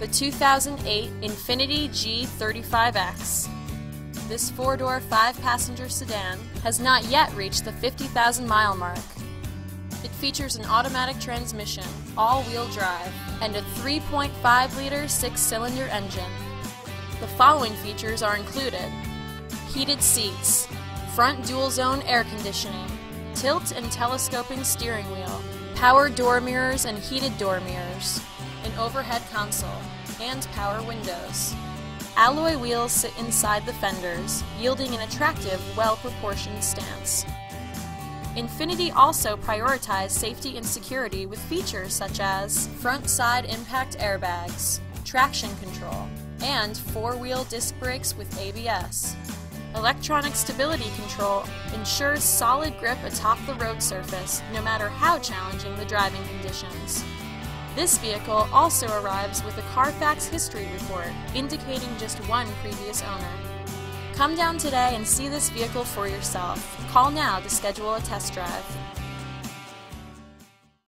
the 2008 Infiniti G35X. This four-door, five-passenger sedan has not yet reached the 50,000 mile mark. It features an automatic transmission, all-wheel drive, and a 3.5-liter six-cylinder engine. The following features are included. Heated seats, front dual-zone air conditioning, tilt and telescoping steering wheel, power door mirrors and heated door mirrors, an overhead console, and power windows. Alloy wheels sit inside the fenders, yielding an attractive, well-proportioned stance. Infiniti also prioritized safety and security with features such as front side impact airbags, traction control, and four-wheel disc brakes with ABS. Electronic stability control ensures solid grip atop the road surface, no matter how challenging the driving conditions. This vehicle also arrives with a Carfax history report, indicating just one previous owner. Come down today and see this vehicle for yourself. Call now to schedule a test drive.